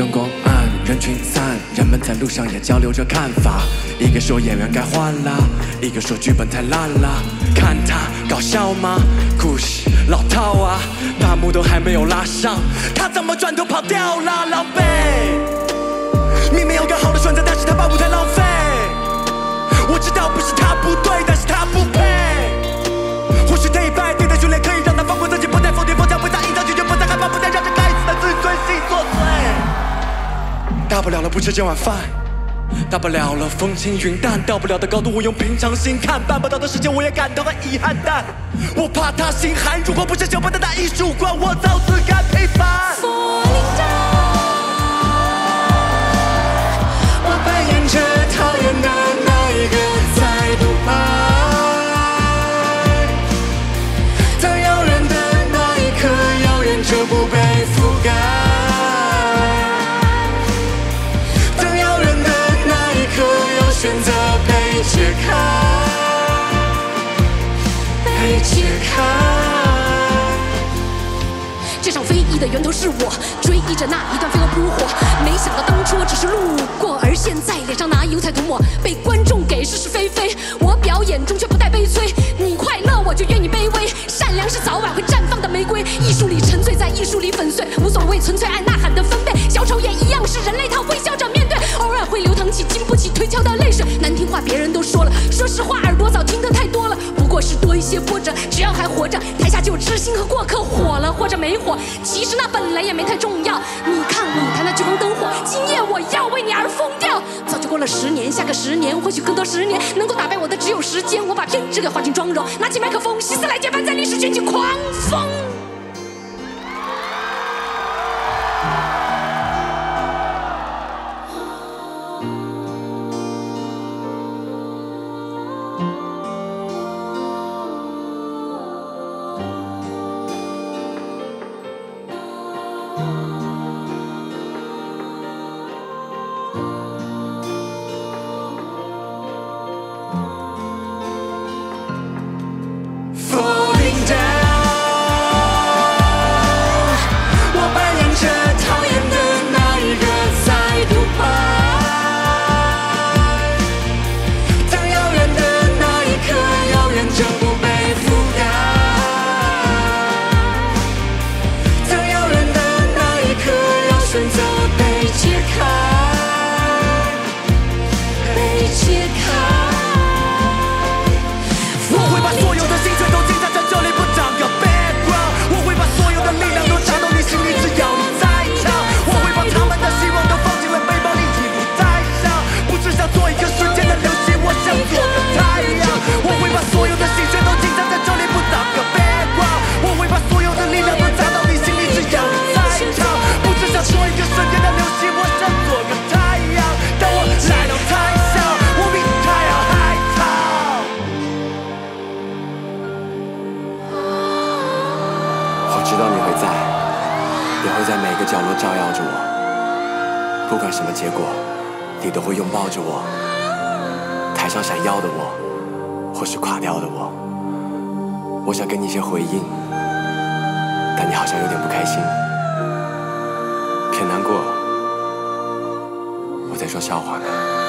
灯光暗，人群散，人们在路上也交流着看法。一个说演员该换了，一个说剧本太烂了。看他搞笑吗？故事老套啊，大幕都还没有拉上，他怎么转头跑掉了？老贝。大不了了不吃这碗饭，大不了了风轻云淡，到不了的高度我用平常心看，办不到的事情我也感到很遗憾，但我怕他心寒。如果不是小笨蛋那一束光，我早自甘平凡。解开。这场非议的源头是我追忆着那一段飞蛾扑火，没和过客，火了或者没火，其实那本来也没太重要。你看舞台那聚光灯火，今夜我要为你而疯掉。早就过了十年，下个十年，或许更多十年，能够打败我的只有时间。我把偏执给化进妆容，拿起麦克风，希斯莱杰般在历史卷起狂风。在每个角落照耀着我，不管什么结果，你都会拥抱着我。台上闪耀的我，或是垮掉的我，我想给你一些回应，但你好像有点不开心，偏难过。我在说笑话呢。